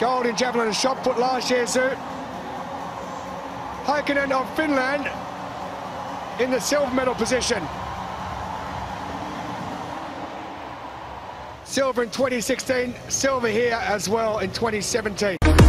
Gold in javelin and shot put last year, Zou. Heikkinen of Finland in the silver medal position. Silver in 2016, silver here as well in 2017.